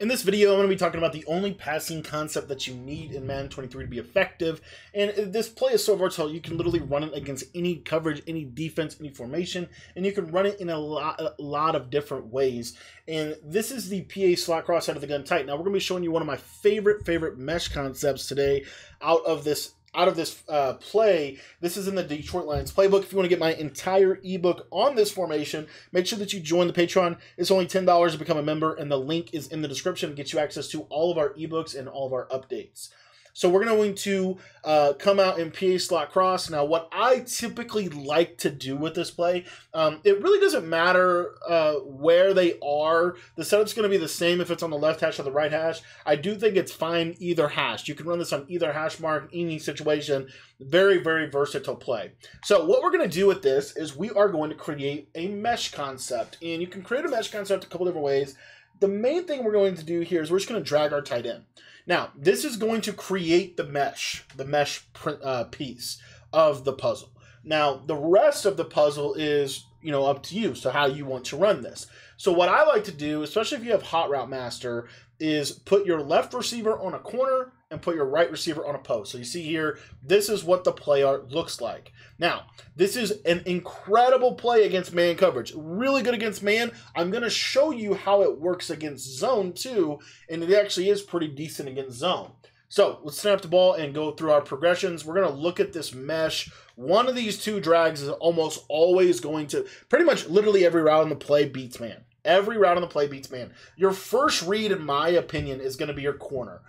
In this video, I'm going to be talking about the only passing concept that you need in Madden 23 to be effective. And this play is so versatile, you can literally run it against any coverage, any defense, any formation, and you can run it in a lot, a lot of different ways. And this is the PA slot cross out of the gun tight. Now, we're going to be showing you one of my favorite, favorite mesh concepts today out of this out of this uh, play. This is in the Detroit Lions playbook. If you want to get my entire ebook on this formation, make sure that you join the Patreon. It's only $10 to become a member, and the link is in the description. It gets you access to all of our ebooks and all of our updates. So we're going to uh, come out in PA slot cross. Now, what I typically like to do with this play, um, it really doesn't matter uh, where they are. The setup's going to be the same if it's on the left hash or the right hash. I do think it's fine either hash. You can run this on either hash mark, any situation. Very, very versatile play. So what we're going to do with this is we are going to create a mesh concept. And you can create a mesh concept a couple different ways. The main thing we're going to do here is we're just going to drag our tight end. Now, this is going to create the mesh, the mesh uh, piece of the puzzle. Now, the rest of the puzzle is, you know, up to you. So how you want to run this. So what I like to do, especially if you have Hot Route Master, is put your left receiver on a corner and put your right receiver on a post. So you see here, this is what the play art looks like. Now, this is an incredible play against man coverage. Really good against man. I'm going to show you how it works against zone too, and it actually is pretty decent against zone. So let's snap the ball and go through our progressions. We're going to look at this mesh. One of these two drags is almost always going to, pretty much literally every route in the play beats man. Every route on the play beats man. Your first read, in my opinion, is going to be your corner.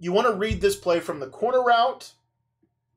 You want to read this play from the corner route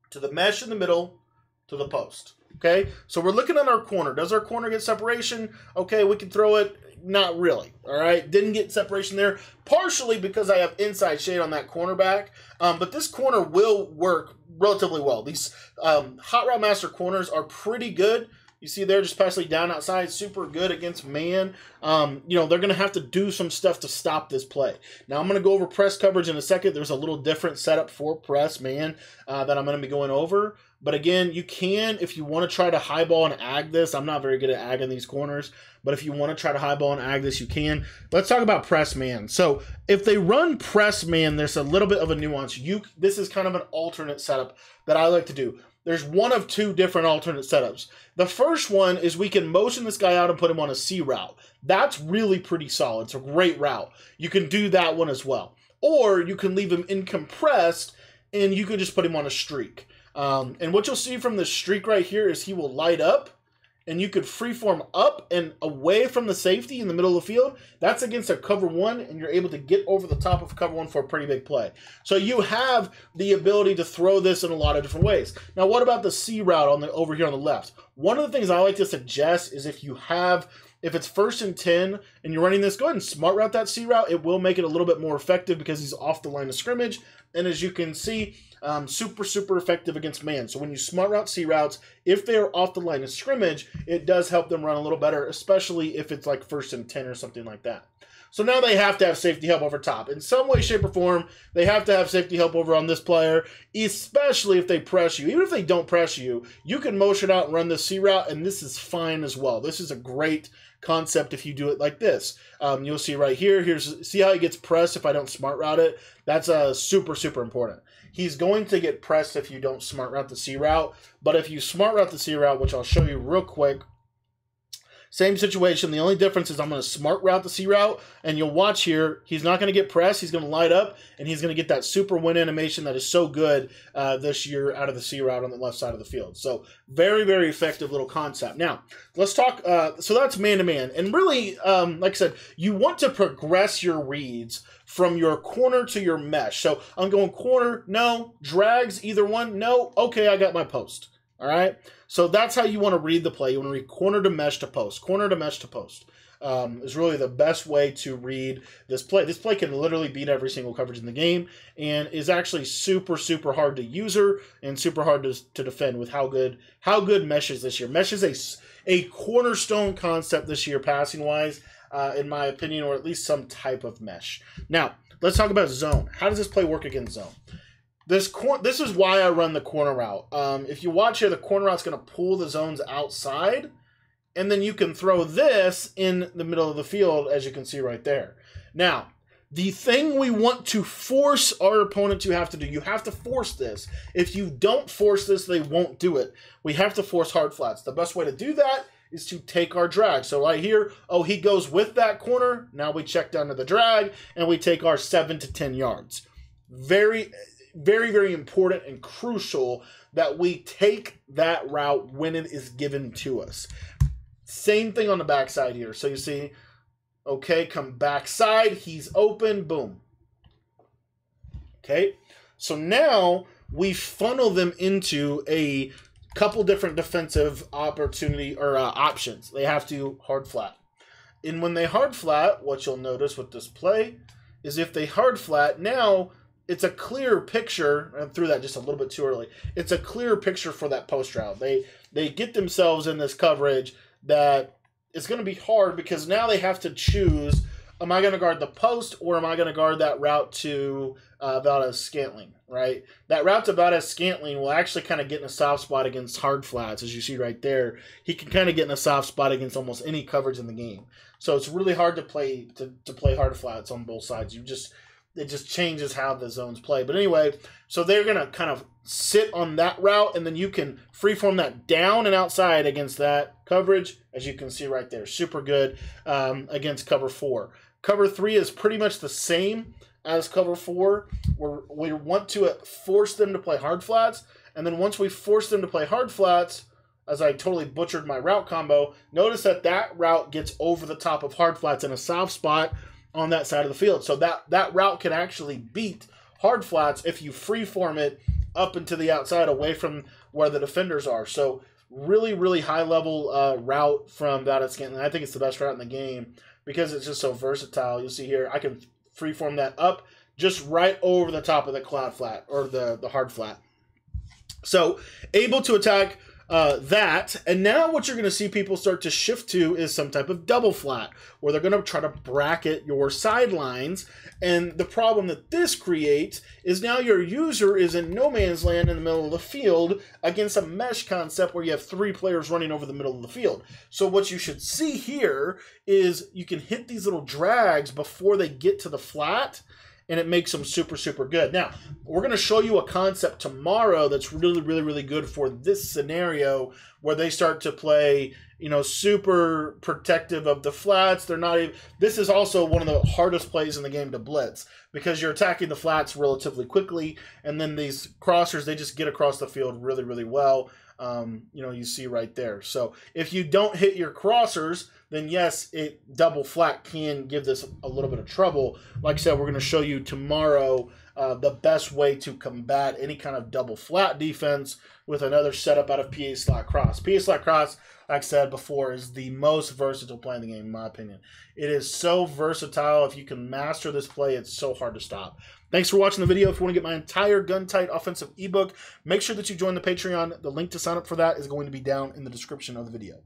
to the mesh in the middle to the post. Okay, so we're looking at our corner. Does our corner get separation? Okay, we can throw it. Not really. All right, didn't get separation there. Partially because I have inside shade on that cornerback. Um, but this corner will work relatively well. These um, Hot Route Master corners are pretty good you see there, just passing down outside, super good against man. Um, you know, they're going to have to do some stuff to stop this play. Now, I'm going to go over press coverage in a second. There's a little different setup for press man uh, that I'm going to be going over. But again, you can, if you want to try to highball and ag this, I'm not very good at agging these corners, but if you want to try to highball and ag this, you can. Let's talk about press man. So if they run press man, there's a little bit of a nuance. You This is kind of an alternate setup that I like to do there's one of two different alternate setups. The first one is we can motion this guy out and put him on a C route. That's really pretty solid. It's a great route. You can do that one as well. Or you can leave him incompressed and you can just put him on a streak. Um, and what you'll see from the streak right here is he will light up and you could freeform up and away from the safety in the middle of the field, that's against a cover one, and you're able to get over the top of cover one for a pretty big play. So you have the ability to throw this in a lot of different ways. Now, what about the C route on the over here on the left? One of the things I like to suggest is if you have if it's first and 10 and you're running this, go ahead and smart route that C route. It will make it a little bit more effective because he's off the line of scrimmage. And as you can see, um, super, super effective against man. So when you smart route C routes, if they're off the line of scrimmage, it does help them run a little better, especially if it's like first and 10 or something like that. So now they have to have safety help over top. In some way, shape, or form, they have to have safety help over on this player, especially if they press you. Even if they don't press you, you can motion out and run the C route, and this is fine as well. This is a great concept if you do it like this. Um, you'll see right here, here's see how he gets pressed if I don't smart route it. That's uh, super, super important. He's going to get pressed if you don't smart route the C route, but if you smart route the C route, which I'll show you real quick, same situation. The only difference is I'm going to smart route the C route, and you'll watch here. He's not going to get pressed. He's going to light up, and he's going to get that super win animation that is so good uh, this year out of the C route on the left side of the field. So very, very effective little concept. Now let's talk. Uh, so that's man to man, and really, um, like I said, you want to progress your reads from your corner to your mesh. So I'm going corner, no drags, either one, no. Okay, I got my post. All right. So that's how you want to read the play. You want to read corner to mesh to post, corner to mesh to post. Um, is really the best way to read this play. This play can literally beat every single coverage in the game and is actually super, super hard to user and super hard to, to defend with how good how good mesh is this year. Mesh is a, a cornerstone concept this year passing wise, uh, in my opinion, or at least some type of mesh. Now, let's talk about zone. How does this play work against zone? This cor- this is why I run the corner route. Um, if you watch here, the corner route's going to pull the zones outside, and then you can throw this in the middle of the field, as you can see right there. Now, the thing we want to force our opponent to have to do. You have to force this. If you don't force this, they won't do it. We have to force hard flats. The best way to do that is to take our drag. So right here, oh, he goes with that corner. Now we check down to the drag and we take our seven to 10 yards. Very, very, very important and crucial that we take that route when it is given to us. Same thing on the backside here. So you see, okay, come backside, he's open, boom. Okay, so now we funnel them into a couple different defensive opportunity or uh, options. They have to hard flat. And when they hard flat, what you'll notice with this play is if they hard flat, now it's a clear picture. I threw that just a little bit too early. It's a clear picture for that post route. They they get themselves in this coverage that it's going to be hard because now they have to choose am I going to guard the post or am I going to guard that route to uh, Valdes Scantling, right? That route to Valdes Scantling will actually kind of get in a soft spot against hard flats, as you see right there. He can kind of get in a soft spot against almost any coverage in the game. So it's really hard to play to, to play hard flats on both sides. You just it just changes how the zones play. But anyway, so they're gonna kind of sit on that route, and then you can freeform that down and outside against that coverage, as you can see right there. Super good um, against cover four. Cover three is pretty much the same as cover four. Where we want to force them to play hard flats, and then once we force them to play hard flats, as I totally butchered my route combo, notice that that route gets over the top of hard flats in a soft spot on that side of the field. So that that route can actually beat hard flats if you freeform it up into the outside away from where the defenders are. So really, really high level uh, route from Valdes Scantling. I think it's the best route in the game because it's just so versatile. You'll see here, I can freeform that up just right over the top of the cloud flat or the, the hard flat. So able to attack uh, that. And now what you're going to see people start to shift to is some type of double flat, where they're going to try to bracket your sidelines. And the problem that this creates is now your user is in no man's land in the middle of the field against a mesh concept where you have three players running over the middle of the field. So what you should see here is you can hit these little drags before they get to the flat and it makes them super, super good. Now, we're going to show you a concept tomorrow that's really, really, really good for this scenario where they start to play, you know, super protective of the flats. They're not even, this is also one of the hardest plays in the game to blitz because you're attacking the flats relatively quickly, and then these crossers, they just get across the field really, really well. Um, you know, you see right there. So if you don't hit your crossers, then yes, it double flat can give this a little bit of trouble. Like I said, we're going to show you tomorrow uh, the best way to combat any kind of double flat defense with another setup out of PA slot cross. PA slot cross, like I said before, is the most versatile play in the game, in my opinion. It is so versatile. If you can master this play, it's so hard to stop. Thanks for watching the video. If you want to get my entire gun tight offensive ebook, make sure that you join the Patreon. The link to sign up for that is going to be down in the description of the video.